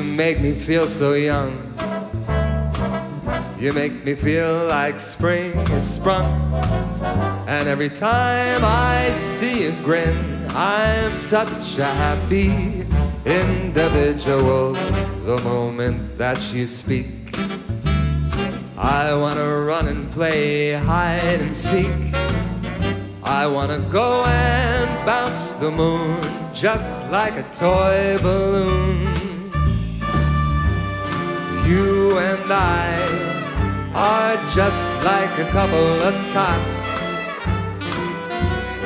You make me feel so young. You make me feel like spring is sprung. And every time I see you grin, I'm such a happy individual. The moment that you speak, I wanna run and play hide and seek. I wanna go and bounce the moon just like a toy balloon. And I are just like a couple of tots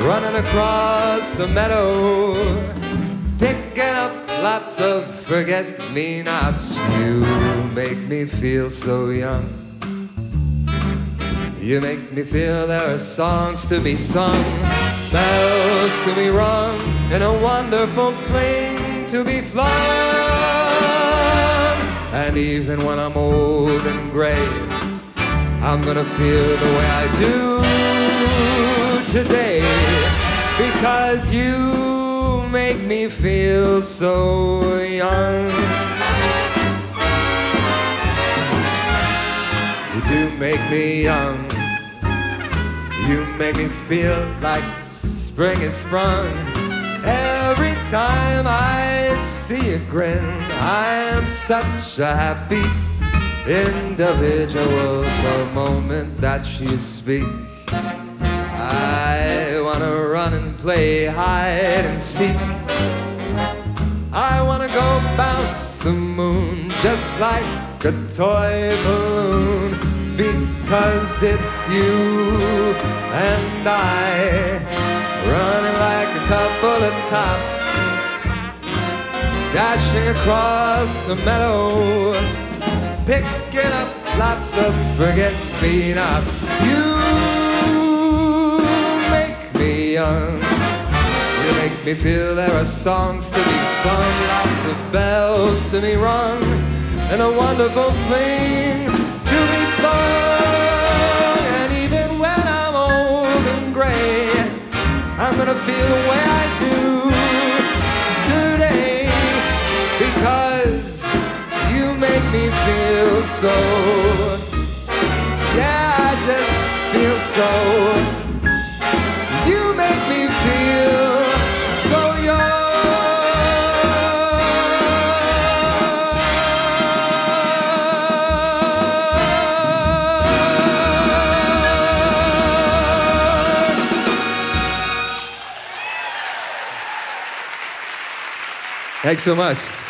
running across the meadow, picking up lots of forget me nots. You make me feel so young. You make me feel there are songs to be sung, bells to be rung, and a wonderful fling to be flung. And even when I'm old and gray, I'm gonna feel the way I do today because you make me feel so young. You do make me young. You make me feel like spring is sprung. Every time I see you grin, I am such a happy individual. The moment that you speak, I wanna run and play hide and seek. I wanna go bounce the moon just like a toy balloon because it's you and I running like a couple of tots dashing across the meadow picking up lots of forget-me-nots you make me young you make me feel there are songs to be sung lots of bells to be rung and a wonderful fling to be flung. And even when I'm old and gray, I'm gonna feel the so. Yeah, I just feel so. You make me feel so young. Thanks so much.